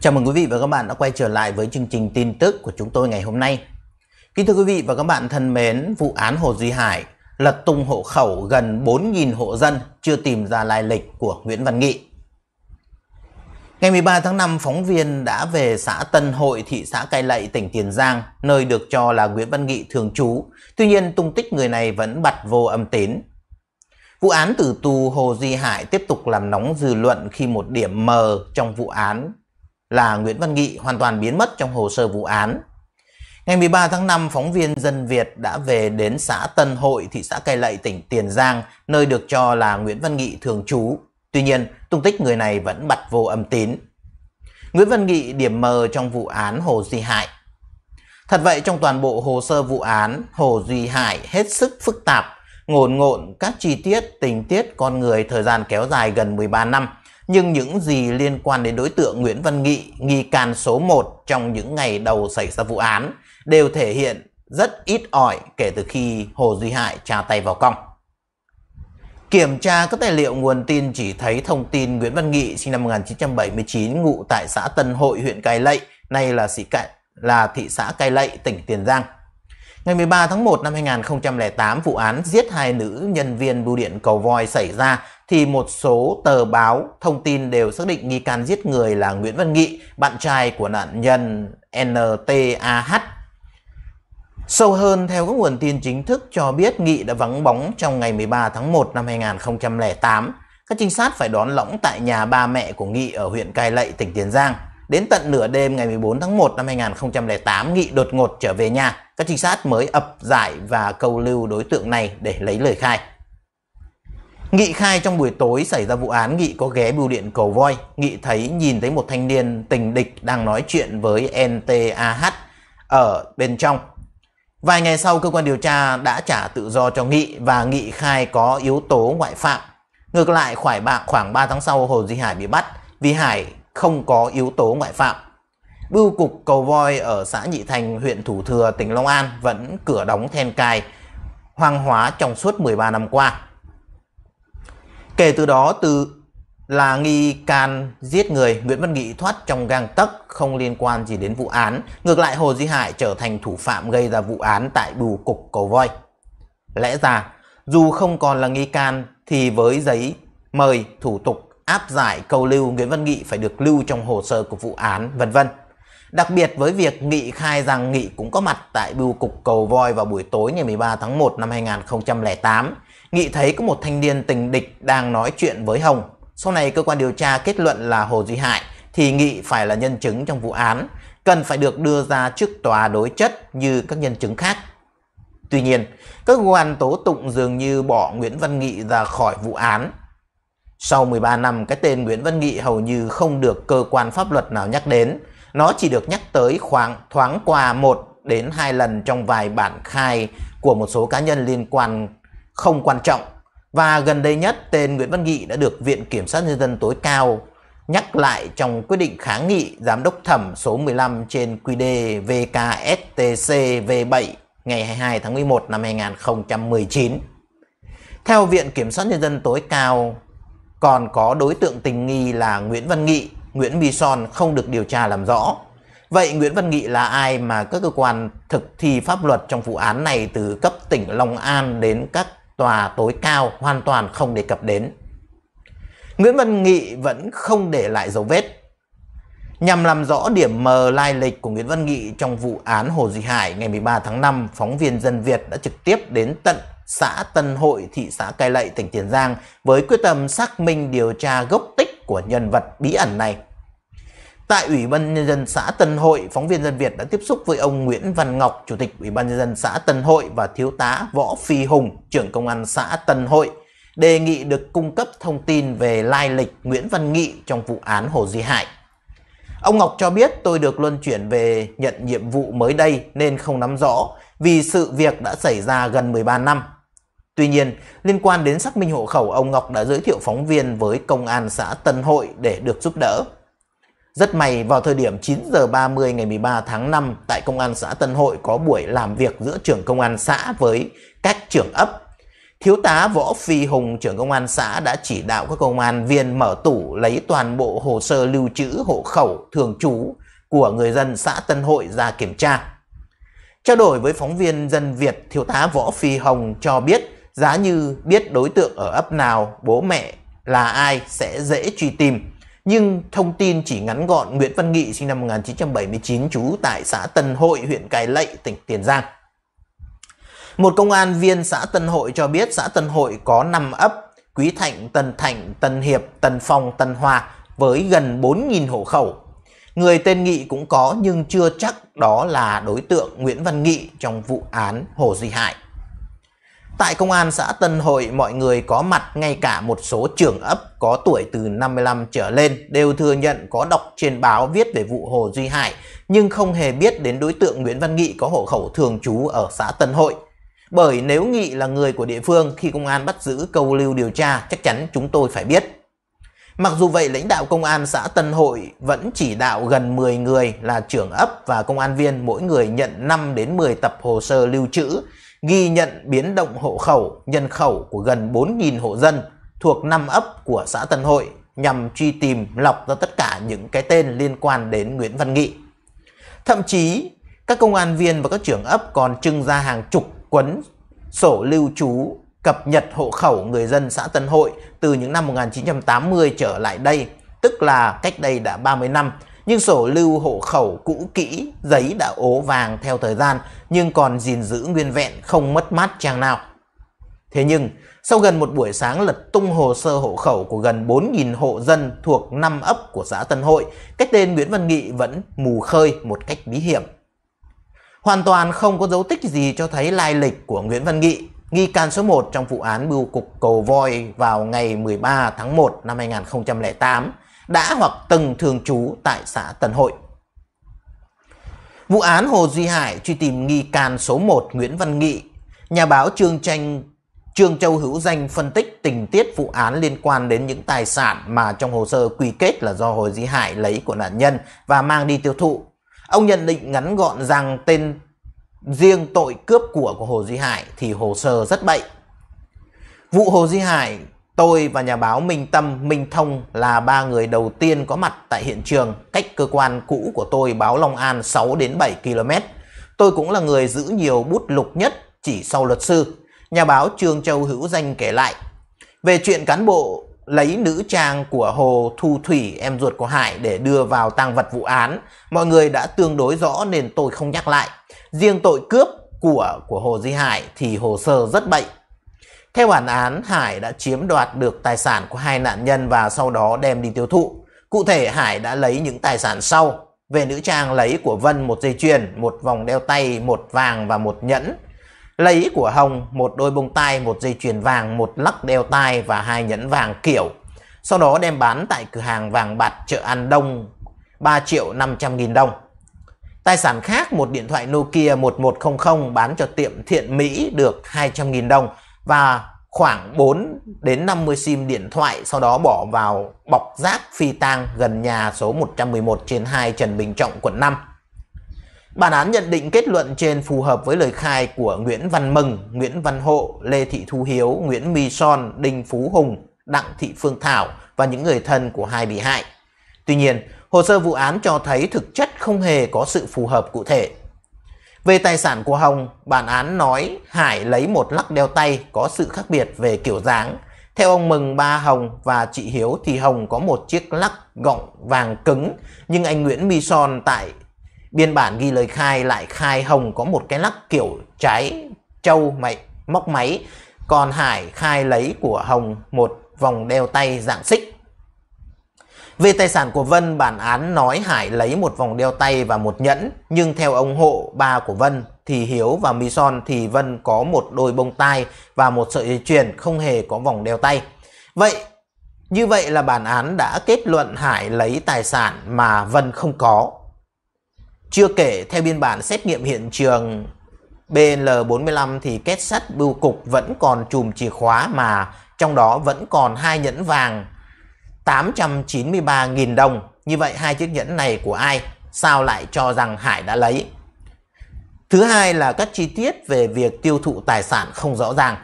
Chào mừng quý vị và các bạn đã quay trở lại với chương trình tin tức của chúng tôi ngày hôm nay. Kính thưa quý vị và các bạn thân mến, vụ án Hồ Duy Hải lật tung hộ khẩu gần 4.000 hộ dân chưa tìm ra lai lịch của Nguyễn Văn Nghị. Ngày 13 tháng 5, phóng viên đã về xã Tân Hội, thị xã Cai Lậy, tỉnh Tiền Giang, nơi được cho là Nguyễn Văn Nghị thường trú. Tuy nhiên, tung tích người này vẫn bặt vô âm tín. Vụ án tử tù Hồ Duy Hải tiếp tục làm nóng dư luận khi một điểm mờ trong vụ án là Nguyễn Văn Nghị hoàn toàn biến mất trong hồ sơ vụ án. Ngày 13 tháng 5, phóng viên Dân Việt đã về đến xã Tân Hội, thị xã Cây Lậy, tỉnh Tiền Giang, nơi được cho là Nguyễn Văn Nghị thường trú. Tuy nhiên, tung tích người này vẫn bật vô âm tín. Nguyễn Văn Nghị điểm mờ trong vụ án Hồ Duy Hải. Thật vậy, trong toàn bộ hồ sơ vụ án, Hồ Duy Hải hết sức phức tạp, ngồn ngộn các chi tiết, tình tiết con người thời gian kéo dài gần 13 năm – nhưng những gì liên quan đến đối tượng Nguyễn Văn Nghị, nghi can số 1 trong những ngày đầu xảy ra vụ án đều thể hiện rất ít ỏi kể từ khi Hồ Duy Hải tra tay vào cong. Kiểm tra các tài liệu nguồn tin chỉ thấy thông tin Nguyễn Văn Nghị sinh năm 1979 ngụ tại xã Tân Hội huyện Cai Lậy, nay là sĩ là thị xã Cai Lậy, tỉnh Tiền Giang. Ngày 13 tháng 1 năm 2008, vụ án giết hai nữ nhân viên bưu điện cầu voi xảy ra thì một số tờ báo thông tin đều xác định nghi can giết người là Nguyễn Văn Nghị, bạn trai của nạn nhân NTAH. Sâu hơn, theo các nguồn tin chính thức cho biết Nghị đã vắng bóng trong ngày 13 tháng 1 năm 2008. Các trinh sát phải đón lõng tại nhà ba mẹ của Nghị ở huyện Cai Lậy, tỉnh Tiền Giang. Đến tận nửa đêm ngày 14 tháng 1 năm 2008, Nghị đột ngột trở về nhà. Các trinh sát mới ập giải và câu lưu đối tượng này để lấy lời khai. Nghị khai trong buổi tối xảy ra vụ án Nghị có ghé bưu điện cầu voi. Nghị thấy nhìn thấy một thanh niên tình địch đang nói chuyện với NTAH ở bên trong. Vài ngày sau, cơ quan điều tra đã trả tự do cho Nghị và Nghị khai có yếu tố ngoại phạm. Ngược lại, khoảng 3, khoảng 3 tháng sau, Hồ Duy Hải bị bắt vì Hải không có yếu tố ngoại phạm. Bưu cục cầu voi ở xã Nhị Thành, huyện Thủ Thừa, tỉnh Long An vẫn cửa đóng then cài, hoang hóa trong suốt 13 năm qua. Kể từ đó, từ là nghi can giết người, Nguyễn Văn Nghị thoát trong gang tấc không liên quan gì đến vụ án. Ngược lại, Hồ Duy Hải trở thành thủ phạm gây ra vụ án tại bưu cục cầu voi. Lẽ ra, dù không còn là nghi can thì với giấy mời thủ tục áp giải câu lưu Nguyễn Văn Nghị phải được lưu trong hồ sơ của vụ án, vân vân. Đặc biệt với việc Nghị khai rằng Nghị cũng có mặt tại bưu cục cầu voi vào buổi tối ngày 13 tháng 1 năm 2008. Nghị thấy có một thanh niên tình địch đang nói chuyện với Hồng. Sau này cơ quan điều tra kết luận là Hồ Duy hại thì Nghị phải là nhân chứng trong vụ án, cần phải được đưa ra trước tòa đối chất như các nhân chứng khác. Tuy nhiên, các cơ quan tố tụng dường như bỏ Nguyễn Văn Nghị ra khỏi vụ án sau 13 năm, cái tên Nguyễn Văn Nghị hầu như không được cơ quan pháp luật nào nhắc đến. Nó chỉ được nhắc tới khoảng thoáng qua một đến hai lần trong vài bản khai của một số cá nhân liên quan không quan trọng. Và gần đây nhất, tên Nguyễn Văn Nghị đã được Viện Kiểm sát Nhân dân tối cao nhắc lại trong quyết định kháng nghị giám đốc thẩm số 15 trên QD VKSTC V7 ngày 22 tháng 11 năm 2019. Theo Viện Kiểm sát Nhân dân tối cao, còn có đối tượng tình nghi là Nguyễn Văn Nghị, Nguyễn My Son không được điều tra làm rõ. Vậy Nguyễn Văn Nghị là ai mà các cơ quan thực thi pháp luật trong vụ án này từ cấp tỉnh Long An đến các tòa tối cao hoàn toàn không đề cập đến? Nguyễn Văn Nghị vẫn không để lại dấu vết. Nhằm làm rõ điểm mờ lai lịch của Nguyễn Văn Nghị trong vụ án Hồ Duy Hải ngày 13 tháng 5, phóng viên Dân Việt đã trực tiếp đến tận xã Tân Hội, thị xã Cai Lậy, tỉnh Tiền Giang với quyết tâm xác minh điều tra gốc tích của nhân vật bí ẩn này. Tại Ủy ban Nhân dân xã Tân Hội, phóng viên Dân Việt đã tiếp xúc với ông Nguyễn Văn Ngọc, Chủ tịch Ủy ban Nhân dân xã Tân Hội và Thiếu tá Võ Phi Hùng, trưởng công an xã Tân Hội, đề nghị được cung cấp thông tin về lai lịch Nguyễn Văn Nghị trong vụ án Hồ Duy Hải. Ông Ngọc cho biết tôi được luân chuyển về nhận nhiệm vụ mới đây nên không nắm rõ vì sự việc đã xảy ra gần 13 năm. Tuy nhiên, liên quan đến xác minh hộ khẩu, ông Ngọc đã giới thiệu phóng viên với công an xã Tân Hội để được giúp đỡ. Rất may vào thời điểm 9 giờ 30 ngày 13 tháng 5 tại công an xã Tân Hội có buổi làm việc giữa trưởng công an xã với các trưởng ấp. Thiếu tá Võ Phi Hùng, trưởng công an xã đã chỉ đạo các công an viên mở tủ lấy toàn bộ hồ sơ lưu trữ hộ khẩu thường trú của người dân xã Tân Hội ra kiểm tra. Trao đổi với phóng viên Dân Việt, Thiếu tá Võ Phi Hồng cho biết giá như biết đối tượng ở ấp nào, bố mẹ là ai sẽ dễ truy tìm. Nhưng thông tin chỉ ngắn gọn Nguyễn Văn Nghị sinh năm 1979 trú tại xã Tân Hội, huyện Cài Lậy, tỉnh Tiền Giang. Một công an viên xã Tân Hội cho biết xã Tân Hội có 5 ấp Quý Thạnh, Tân Thạnh, Tân Hiệp, Tân Phong, Tân Hòa với gần 4.000 hộ khẩu. Người tên Nghị cũng có nhưng chưa chắc đó là đối tượng Nguyễn Văn Nghị trong vụ án Hồ Duy Hải. Tại công an xã Tân Hội, mọi người có mặt ngay cả một số trưởng ấp có tuổi từ 55 trở lên đều thừa nhận có đọc trên báo viết về vụ Hồ Duy Hải nhưng không hề biết đến đối tượng Nguyễn Văn Nghị có hộ khẩu thường trú ở xã Tân Hội. Bởi nếu Nghị là người của địa phương khi công an bắt giữ câu lưu điều tra chắc chắn chúng tôi phải biết. Mặc dù vậy, lãnh đạo công an xã Tân Hội vẫn chỉ đạo gần 10 người là trưởng ấp và công an viên mỗi người nhận 5 đến 10 tập hồ sơ lưu trữ, ghi nhận biến động hộ khẩu, nhân khẩu của gần 4.000 hộ dân thuộc 5 ấp của xã Tân Hội nhằm truy tìm lọc ra tất cả những cái tên liên quan đến Nguyễn Văn Nghị. Thậm chí, các công an viên và các trưởng ấp còn trưng ra hàng chục quấn sổ lưu trú cập nhật hộ khẩu người dân xã Tân Hội từ những năm 1980 trở lại đây, tức là cách đây đã 30 năm. Nhưng sổ lưu hộ khẩu cũ kỹ, giấy đã ố vàng theo thời gian nhưng còn gìn giữ nguyên vẹn không mất mát trang nào. Thế nhưng, sau gần một buổi sáng lật tung hồ sơ hộ khẩu của gần 4.000 hộ dân thuộc 5 ấp của xã Tân Hội, cách tên Nguyễn Văn Nghị vẫn mù khơi một cách bí hiểm. Hoàn toàn không có dấu tích gì cho thấy lai lịch của Nguyễn Văn Nghị, nghi can số 1 trong vụ án bưu cục cầu voi vào ngày 13 tháng 1 năm 2008 đã hoặc từng thường trú tại xã Tân Hội. Vụ án Hồ Duy Hải truy tìm nghi can số 1 Nguyễn Văn Nghị, nhà báo Trương Tranh Trương Châu Hữu Danh phân tích tình tiết vụ án liên quan đến những tài sản mà trong hồ sơ quy kết là do Hồ Duy Hải lấy của nạn nhân và mang đi tiêu thụ. Ông nhận định ngắn gọn rằng tên riêng tội cướp của của Hồ Duy Hải thì hồ sơ rất bậy. Vụ Hồ Duy Hải, tôi và nhà báo Minh Tâm, Minh Thông là ba người đầu tiên có mặt tại hiện trường cách cơ quan cũ của tôi báo Long An 6 đến 7 km. Tôi cũng là người giữ nhiều bút lục nhất chỉ sau luật sư. Nhà báo Trương Châu Hữu Danh kể lại. Về chuyện cán bộ lấy nữ trang của Hồ Thu Thủy em ruột của Hải để đưa vào tang vật vụ án, mọi người đã tương đối rõ nên tôi không nhắc lại. Riêng tội cướp của của Hồ Di Hải thì hồ sơ rất bậy. Theo bản án, Hải đã chiếm đoạt được tài sản của hai nạn nhân và sau đó đem đi tiêu thụ. Cụ thể, Hải đã lấy những tài sản sau. Về nữ trang lấy của Vân một dây chuyền, một vòng đeo tay, một vàng và một nhẫn. Lấy của Hồng một đôi bông tai, một dây chuyền vàng, một lắc đeo tai và hai nhẫn vàng kiểu. Sau đó đem bán tại cửa hàng vàng bạc chợ An Đông 3 triệu 500 nghìn đồng. Tài sản khác một điện thoại Nokia 1100 bán cho tiệm Thiện Mỹ được 200.000 đồng và khoảng 4 đến 50 sim điện thoại sau đó bỏ vào bọc rác phi tang gần nhà số 111 trên 2 Trần Bình Trọng quận 5. Bản án nhận định kết luận trên phù hợp với lời khai của Nguyễn Văn Mừng, Nguyễn Văn Hộ, Lê Thị Thu Hiếu, Nguyễn My Son, Đinh Phú Hùng, Đặng Thị Phương Thảo và những người thân của hai bị hại. Tuy nhiên, hồ sơ vụ án cho thấy thực chất không hề có sự phù hợp cụ thể. Về tài sản của Hồng, bản án nói Hải lấy một lắc đeo tay có sự khác biệt về kiểu dáng. Theo ông Mừng ba Hồng và chị Hiếu thì Hồng có một chiếc lắc gọng vàng cứng, nhưng anh Nguyễn My Son tại biên bản ghi lời khai lại khai Hồng có một cái lắc kiểu trái trâu mày móc máy, còn Hải khai lấy của Hồng một vòng đeo tay dạng xích. Về tài sản của Vân, bản án nói Hải lấy một vòng đeo tay và một nhẫn, nhưng theo ông Hộ, ba của Vân, thì Hiếu và Mi Son thì Vân có một đôi bông tai và một sợi dây chuyền không hề có vòng đeo tay. Vậy, như vậy là bản án đã kết luận Hải lấy tài sản mà Vân không có. Chưa kể, theo biên bản xét nghiệm hiện trường BL45 thì kết sắt bưu cục vẫn còn chùm chìa khóa mà trong đó vẫn còn hai nhẫn vàng 893.000 đồng. Như vậy hai chiếc nhẫn này của ai? Sao lại cho rằng Hải đã lấy? Thứ hai là các chi tiết về việc tiêu thụ tài sản không rõ ràng.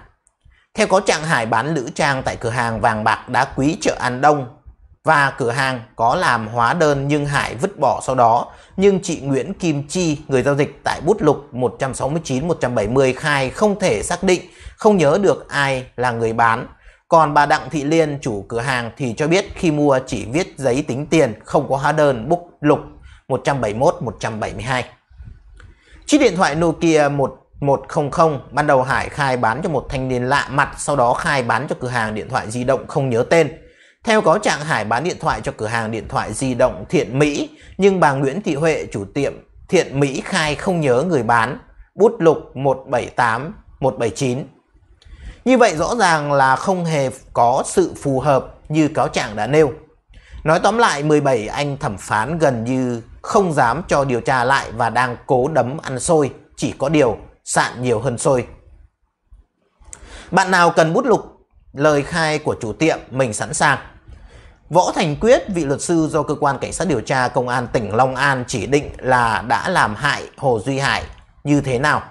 Theo có trạng Hải bán nữ trang tại cửa hàng vàng bạc đá quý chợ An Đông và cửa hàng có làm hóa đơn nhưng Hải vứt bỏ sau đó. Nhưng chị Nguyễn Kim Chi, người giao dịch tại bút lục 169-170 khai không thể xác định, không nhớ được ai là người bán. Còn bà Đặng Thị Liên, chủ cửa hàng thì cho biết khi mua chỉ viết giấy tính tiền, không có hóa đơn bút lục 171-172. Chiếc điện thoại Nokia 1100 ban đầu Hải khai bán cho một thanh niên lạ mặt, sau đó khai bán cho cửa hàng điện thoại di động không nhớ tên. Theo có trạng Hải bán điện thoại cho cửa hàng điện thoại di động Thiện Mỹ, nhưng bà Nguyễn Thị Huệ, chủ tiệm Thiện Mỹ khai không nhớ người bán, bút lục 178, 179. Như vậy rõ ràng là không hề có sự phù hợp như cáo trạng đã nêu. Nói tóm lại 17 anh thẩm phán gần như không dám cho điều tra lại và đang cố đấm ăn xôi, chỉ có điều sạn nhiều hơn xôi. Bạn nào cần bút lục lời khai của chủ tiệm mình sẵn sàng. Võ Thành Quyết, vị luật sư do cơ quan cảnh sát điều tra công an tỉnh Long An chỉ định là đã làm hại Hồ Duy Hải như thế nào?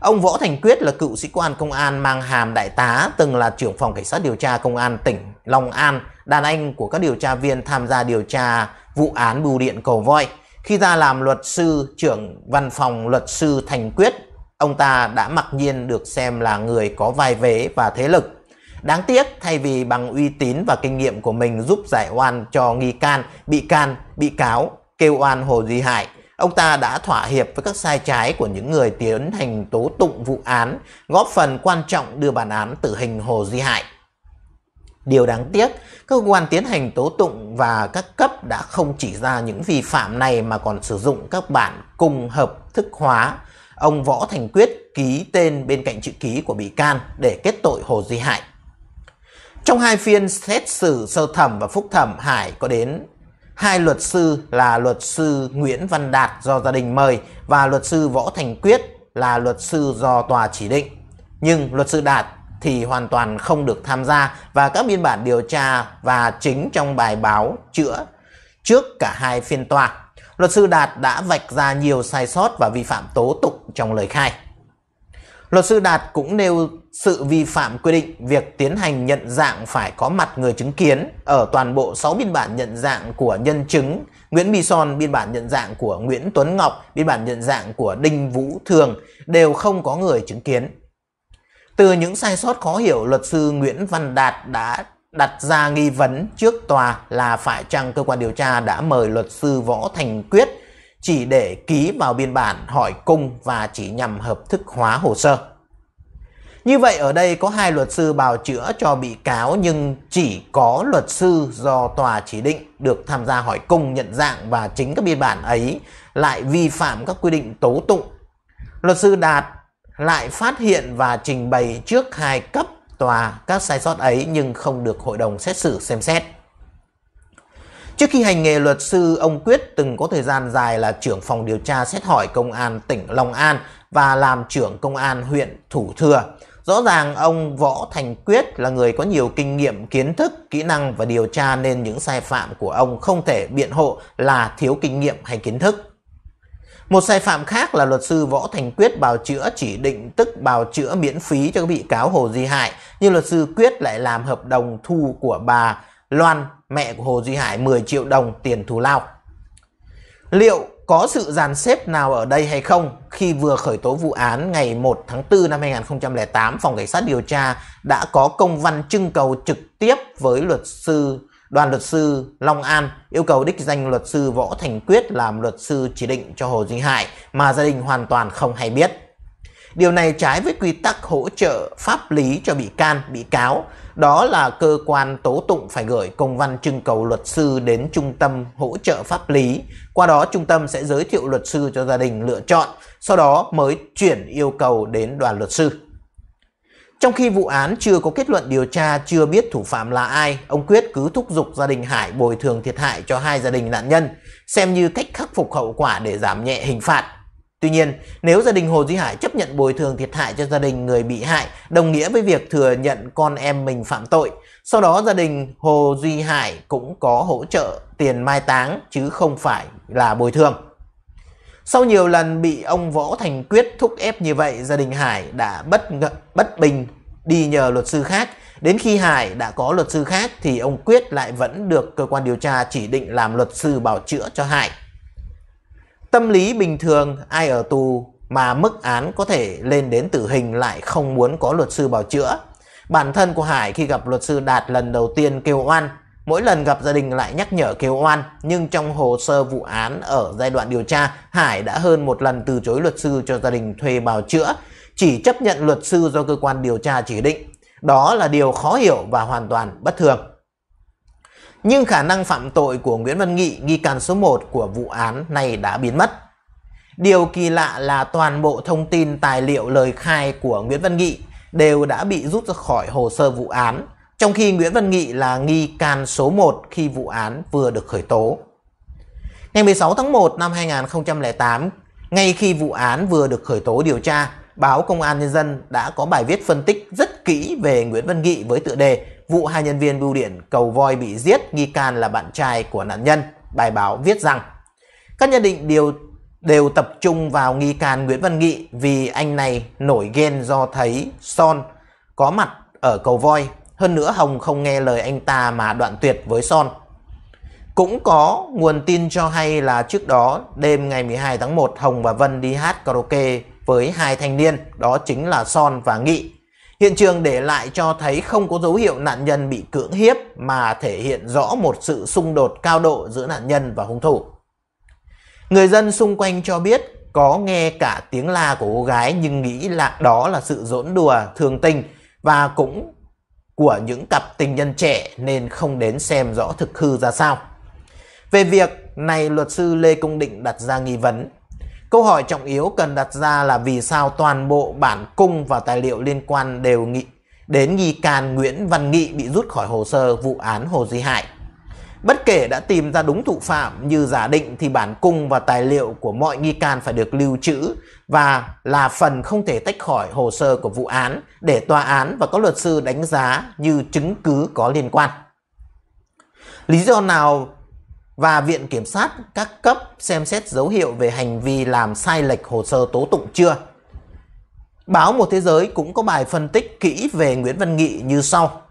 Ông Võ Thành Quyết là cựu sĩ quan công an mang hàm đại tá, từng là trưởng phòng cảnh sát điều tra công an tỉnh Long An, đàn anh của các điều tra viên tham gia điều tra vụ án bưu điện cầu voi. Khi ra làm luật sư trưởng văn phòng luật sư Thành Quyết, ông ta đã mặc nhiên được xem là người có vai vế và thế lực. Đáng tiếc thay vì bằng uy tín và kinh nghiệm của mình giúp giải oan cho nghi can, bị can, bị cáo, kêu oan Hồ Duy Hải, ông ta đã thỏa hiệp với các sai trái của những người tiến hành tố tụng vụ án, góp phần quan trọng đưa bản án tử hình Hồ Duy Hải. Điều đáng tiếc, cơ quan tiến hành tố tụng và các cấp đã không chỉ ra những vi phạm này mà còn sử dụng các bản cùng hợp thức hóa. Ông Võ Thành Quyết ký tên bên cạnh chữ ký của bị can để kết tội Hồ Duy Hải. Trong hai phiên xét xử sơ thẩm và phúc thẩm, Hải có đến hai luật sư là luật sư Nguyễn Văn Đạt do gia đình mời và luật sư Võ Thành Quyết là luật sư do tòa chỉ định. Nhưng luật sư Đạt thì hoàn toàn không được tham gia và các biên bản điều tra và chính trong bài báo chữa trước cả hai phiên tòa. Luật sư Đạt đã vạch ra nhiều sai sót và vi phạm tố tụng trong lời khai. Luật sư Đạt cũng nêu sự vi phạm quy định việc tiến hành nhận dạng phải có mặt người chứng kiến ở toàn bộ 6 biên bản nhận dạng của nhân chứng Nguyễn Bison, biên bản nhận dạng của Nguyễn Tuấn Ngọc, biên bản nhận dạng của Đinh Vũ Thường đều không có người chứng kiến. Từ những sai sót khó hiểu, luật sư Nguyễn Văn Đạt đã đặt ra nghi vấn trước tòa là phải chăng cơ quan điều tra đã mời luật sư Võ Thành Quyết chỉ để ký vào biên bản hỏi cung và chỉ nhằm hợp thức hóa hồ sơ. Như vậy, ở đây có hai luật sư bào chữa cho bị cáo nhưng chỉ có luật sư do tòa chỉ định được tham gia hỏi cung nhận dạng và chính các biên bản ấy lại vi phạm các quy định tố tụng. Luật sư Đạt lại phát hiện và trình bày trước hai cấp tòa các sai sót ấy nhưng không được hội đồng xét xử xem xét. Trước khi hành nghề luật sư, ông Quyết từng có thời gian dài là trưởng phòng điều tra xét hỏi công an tỉnh Long An và làm trưởng công an huyện Thủ Thừa. Rõ ràng ông Võ Thành Quyết là người có nhiều kinh nghiệm, kiến thức, kỹ năng và điều tra nên những sai phạm của ông không thể biện hộ là thiếu kinh nghiệm hay kiến thức. Một sai phạm khác là luật sư Võ Thành Quyết bào chữa chỉ định tức bào chữa miễn phí cho các bị cáo Hồ Di Hải, nhưng luật sư Quyết lại làm hợp đồng thu của bà Loan, mẹ của Hồ Duy Hải 10 triệu đồng tiền thù lao. Liệu có sự dàn xếp nào ở đây hay không? Khi vừa khởi tố vụ án ngày 1 tháng 4 năm 2008, Phòng Cảnh sát điều tra đã có công văn trưng cầu trực tiếp với luật sư đoàn luật sư Long An yêu cầu đích danh luật sư Võ Thành Quyết làm luật sư chỉ định cho Hồ Duy Hải mà gia đình hoàn toàn không hay biết. Điều này trái với quy tắc hỗ trợ pháp lý cho bị can, bị cáo. Đó là cơ quan tố tụng phải gửi công văn trưng cầu luật sư đến trung tâm hỗ trợ pháp lý. Qua đó trung tâm sẽ giới thiệu luật sư cho gia đình lựa chọn, sau đó mới chuyển yêu cầu đến đoàn luật sư. Trong khi vụ án chưa có kết luận điều tra, chưa biết thủ phạm là ai, ông Quyết cứ thúc giục gia đình Hải bồi thường thiệt hại cho hai gia đình nạn nhân, xem như cách khắc phục hậu quả để giảm nhẹ hình phạt. Tuy nhiên, nếu gia đình Hồ Duy Hải chấp nhận bồi thường thiệt hại cho gia đình người bị hại, đồng nghĩa với việc thừa nhận con em mình phạm tội. Sau đó gia đình Hồ Duy Hải cũng có hỗ trợ tiền mai táng chứ không phải là bồi thường. Sau nhiều lần bị ông Võ Thành Quyết thúc ép như vậy, gia đình Hải đã bất ngờ, bất bình đi nhờ luật sư khác. Đến khi Hải đã có luật sư khác thì ông Quyết lại vẫn được cơ quan điều tra chỉ định làm luật sư bảo chữa cho Hải. Tâm lý bình thường ai ở tù mà mức án có thể lên đến tử hình lại không muốn có luật sư bảo chữa. Bản thân của Hải khi gặp luật sư Đạt lần đầu tiên kêu oan, mỗi lần gặp gia đình lại nhắc nhở kêu oan, nhưng trong hồ sơ vụ án ở giai đoạn điều tra, Hải đã hơn một lần từ chối luật sư cho gia đình thuê bào chữa, chỉ chấp nhận luật sư do cơ quan điều tra chỉ định. Đó là điều khó hiểu và hoàn toàn bất thường. Nhưng khả năng phạm tội của Nguyễn Văn Nghị, nghi can số 1 của vụ án này đã biến mất. Điều kỳ lạ là toàn bộ thông tin tài liệu lời khai của Nguyễn Văn Nghị đều đã bị rút ra khỏi hồ sơ vụ án, trong khi Nguyễn Văn Nghị là nghi can số 1 khi vụ án vừa được khởi tố. Ngày 16 tháng 1 năm 2008, ngay khi vụ án vừa được khởi tố điều tra, báo Công an Nhân dân đã có bài viết phân tích rất kỹ về Nguyễn Văn Nghị với tựa đề Vụ hai nhân viên bưu điện cầu voi bị giết, nghi can là bạn trai của nạn nhân. Bài báo viết rằng, các nhận định đều đều tập trung vào nghi can Nguyễn Văn Nghị vì anh này nổi ghen do thấy Son có mặt ở cầu voi. Hơn nữa Hồng không nghe lời anh ta mà đoạn tuyệt với Son. Cũng có nguồn tin cho hay là trước đó đêm ngày 12 tháng 1 Hồng và Vân đi hát karaoke với hai thanh niên đó chính là Son và Nghị. Hiện trường để lại cho thấy không có dấu hiệu nạn nhân bị cưỡng hiếp mà thể hiện rõ một sự xung đột cao độ giữa nạn nhân và hung thủ. Người dân xung quanh cho biết có nghe cả tiếng la của cô gái nhưng nghĩ là đó là sự dỗn đùa thường tình và cũng của những cặp tình nhân trẻ nên không đến xem rõ thực hư ra sao. Về việc này, luật sư Lê Công Định đặt ra nghi vấn. Câu hỏi trọng yếu cần đặt ra là vì sao toàn bộ bản cung và tài liệu liên quan đều nghị, đến nghi can Nguyễn Văn Nghị bị rút khỏi hồ sơ vụ án Hồ Duy Hải. Bất kể đã tìm ra đúng thủ phạm như giả định thì bản cung và tài liệu của mọi nghi can phải được lưu trữ và là phần không thể tách khỏi hồ sơ của vụ án để tòa án và các luật sư đánh giá như chứng cứ có liên quan. Lý do nào và Viện Kiểm sát các cấp xem xét dấu hiệu về hành vi làm sai lệch hồ sơ tố tụng chưa? Báo Một Thế Giới cũng có bài phân tích kỹ về Nguyễn Văn Nghị như sau.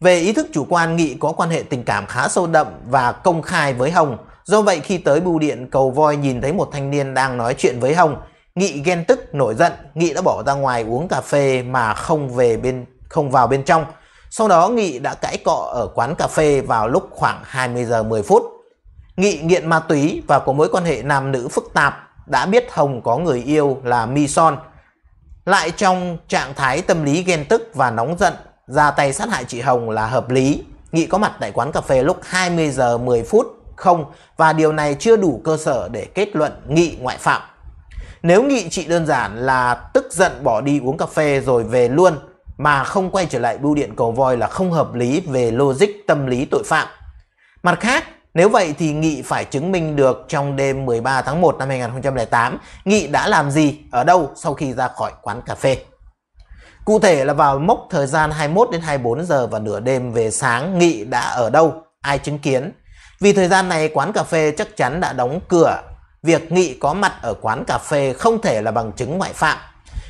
Về ý thức chủ quan, Nghị có quan hệ tình cảm khá sâu đậm và công khai với Hồng. Do vậy khi tới bưu điện cầu voi nhìn thấy một thanh niên đang nói chuyện với Hồng, Nghị ghen tức nổi giận, Nghị đã bỏ ra ngoài uống cà phê mà không về bên không vào bên trong. Sau đó Nghị đã cãi cọ ở quán cà phê vào lúc khoảng 20 giờ 10 phút. Nghị nghiện ma túy và có mối quan hệ nam nữ phức tạp, đã biết Hồng có người yêu là Mi Son. Lại trong trạng thái tâm lý ghen tức và nóng giận ra tay sát hại chị Hồng là hợp lý. Nghị có mặt tại quán cà phê lúc 20 giờ 10 phút không và điều này chưa đủ cơ sở để kết luận Nghị ngoại phạm. Nếu Nghị chỉ đơn giản là tức giận bỏ đi uống cà phê rồi về luôn mà không quay trở lại bưu điện cầu voi là không hợp lý về logic tâm lý tội phạm. Mặt khác, nếu vậy thì Nghị phải chứng minh được trong đêm 13 tháng 1 năm 2008 Nghị đã làm gì, ở đâu sau khi ra khỏi quán cà phê. Cụ thể là vào mốc thời gian 21 đến 24 giờ và nửa đêm về sáng Nghị đã ở đâu, ai chứng kiến. Vì thời gian này quán cà phê chắc chắn đã đóng cửa. Việc Nghị có mặt ở quán cà phê không thể là bằng chứng ngoại phạm.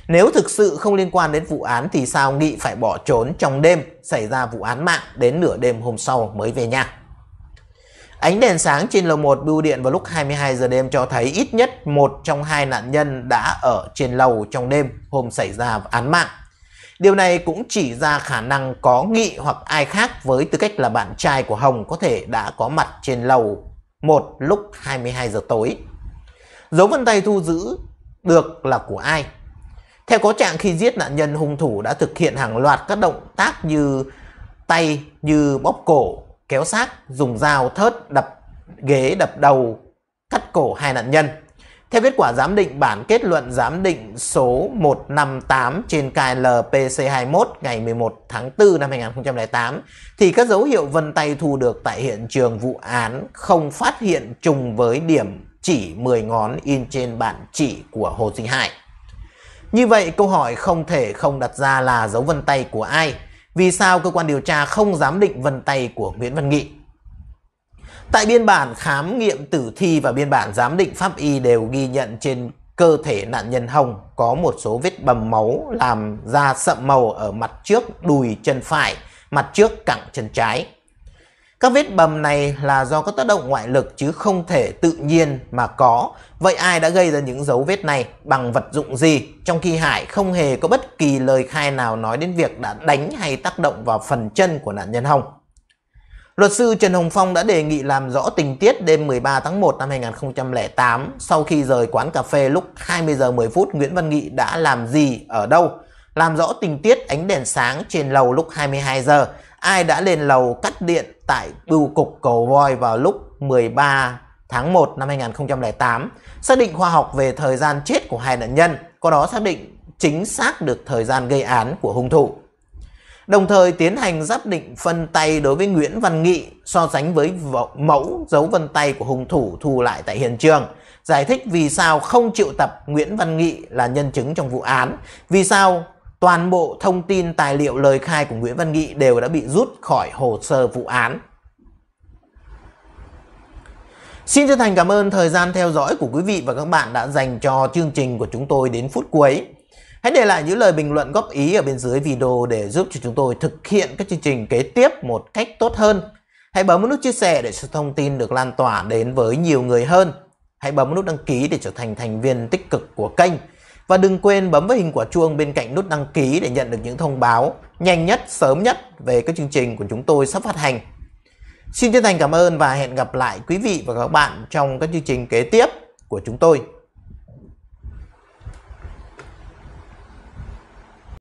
Nếu thực sự không liên quan đến vụ án thì sao Nghị phải bỏ trốn trong đêm xảy ra vụ án mạng đến nửa đêm hôm sau mới về nhà. Ánh đèn sáng trên lầu 1 bưu điện vào lúc 22 giờ đêm cho thấy ít nhất một trong hai nạn nhân đã ở trên lầu trong đêm hôm xảy ra án mạng. Điều này cũng chỉ ra khả năng có Nghị hoặc ai khác với tư cách là bạn trai của Hồng có thể đã có mặt trên lầu một lúc 22 giờ tối. Dấu vân tay thu giữ được là của ai? Theo có trạng khi giết nạn nhân hung thủ đã thực hiện hàng loạt các động tác như tay như bóp cổ, kéo xác, dùng dao thớt đập ghế đập đầu, cắt cổ hai nạn nhân. Theo kết quả giám định bản kết luận giám định số 158 trên KLPC21 ngày 11 tháng 4 năm 2008 thì các dấu hiệu vân tay thu được tại hiện trường vụ án không phát hiện trùng với điểm chỉ 10 ngón in trên bản chỉ của Hồ Duy Hải. Như vậy câu hỏi không thể không đặt ra là dấu vân tay của ai? Vì sao cơ quan điều tra không giám định vân tay của Nguyễn Văn Nghị? Tại biên bản khám nghiệm tử thi và biên bản giám định pháp y đều ghi nhận trên cơ thể nạn nhân Hồng có một số vết bầm máu làm da sậm màu ở mặt trước đùi chân phải, mặt trước cẳng chân trái. Các vết bầm này là do các tác động ngoại lực chứ không thể tự nhiên mà có. Vậy ai đã gây ra những dấu vết này bằng vật dụng gì? Trong khi Hải không hề có bất kỳ lời khai nào nói đến việc đã đánh hay tác động vào phần chân của nạn nhân Hồng. Luật sư Trần Hồng Phong đã đề nghị làm rõ tình tiết đêm 13 tháng 1 năm 2008 sau khi rời quán cà phê lúc 20 giờ 10 phút Nguyễn Văn Nghị đã làm gì ở đâu, làm rõ tình tiết ánh đèn sáng trên lầu lúc 22 giờ, ai đã lên lầu cắt điện tại bưu cục cầu voi vào lúc 13 tháng 1 năm 2008, xác định khoa học về thời gian chết của hai nạn nhân, có đó xác định chính xác được thời gian gây án của hung thủ. Đồng thời tiến hành giáp định phân tay đối với Nguyễn Văn Nghị so sánh với mẫu dấu vân tay của hung thủ thu lại tại hiện trường, giải thích vì sao không triệu tập Nguyễn Văn Nghị là nhân chứng trong vụ án, vì sao toàn bộ thông tin tài liệu lời khai của Nguyễn Văn Nghị đều đã bị rút khỏi hồ sơ vụ án. Xin chân thành cảm ơn thời gian theo dõi của quý vị và các bạn đã dành cho chương trình của chúng tôi đến phút cuối. Hãy để lại những lời bình luận góp ý ở bên dưới video để giúp cho chúng tôi thực hiện các chương trình kế tiếp một cách tốt hơn. Hãy bấm nút chia sẻ để cho thông tin được lan tỏa đến với nhiều người hơn. Hãy bấm nút đăng ký để trở thành thành viên tích cực của kênh. Và đừng quên bấm vào hình quả chuông bên cạnh nút đăng ký để nhận được những thông báo nhanh nhất, sớm nhất về các chương trình của chúng tôi sắp phát hành. Xin chân thành cảm ơn và hẹn gặp lại quý vị và các bạn trong các chương trình kế tiếp của chúng tôi.